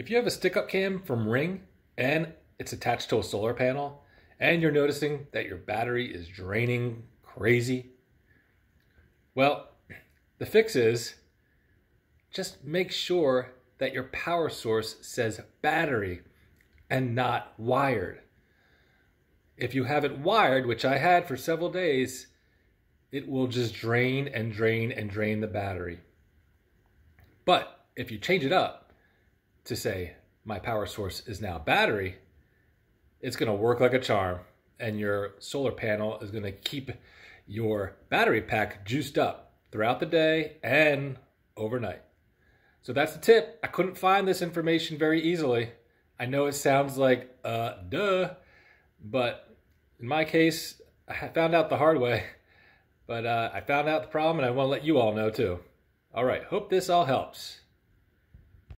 If you have a stick-up cam from Ring and it's attached to a solar panel and you're noticing that your battery is draining crazy, well, the fix is just make sure that your power source says battery and not wired. If you have it wired, which I had for several days, it will just drain and drain and drain the battery. But if you change it up, to say my power source is now battery, it's going to work like a charm and your solar panel is going to keep your battery pack juiced up throughout the day and overnight. So that's the tip. I couldn't find this information very easily. I know it sounds like uh duh, but in my case, I found out the hard way. But uh, I found out the problem and I want to let you all know too. All right, hope this all helps.